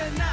tonight.